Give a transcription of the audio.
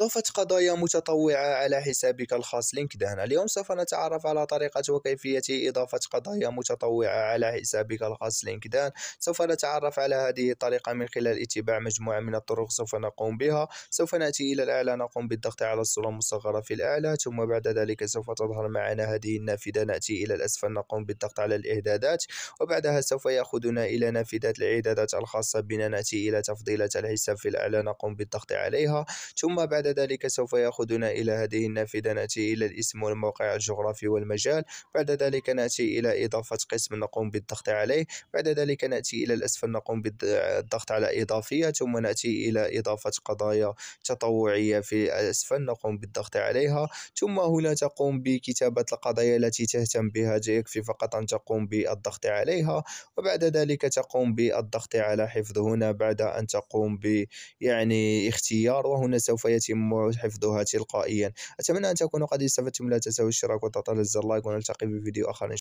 إضافة قضايا متطوعة على حسابك الخاص لينكدين. اليوم سوف نتعرف على طريقة وكيفية إضافة قضايا متطوعة على حسابك الخاص لينكدين. سوف نتعرف على هذه الطريقة من خلال اتباع مجموعة من الطرق سوف نقوم بها. سوف نأتي إلى الأعلى نقوم بالضغط على الصورة المصغرة في الأعلى ثم بعد ذلك سوف تظهر معنا هذه النافذة. نأتي إلى الأسفل نقوم بالضغط على الإعدادات وبعدها سوف يأخذنا إلى نافذة الإعدادات الخاصة بنا. نأتي إلى تفضيلات الحساب في الأعلى نقوم بالضغط عليها ثم بعد ذلك سوف يأخذنا إلى هذه النافذة نأتي إلى الاسم والموقع الجغرافي والمجال. بعد ذلك نأتي إلى إضافة قسم نقوم بالضغط عليه. بعد ذلك نأتي إلى الأسفل نقوم بالضغط على إضافية. ثم نأتي إلى إضافة قضايا تطوعية في الأسفل نقوم بالضغط عليها. ثم هنا تقوم بكتابة القضايا التي تهتم بها يكفي فقط أن تقوم بالضغط عليها. وبعد ذلك تقوم بالضغط على حفظ هنا بعد أن تقوم ب يعني اختيار. وهنا سوف يتم حفظها تلقائيا. أتمنى أن تكونوا قد استفدتم. لا تنسوا الاشتراك وتضغط على الزر لايك ونلتقي في فيديو آخر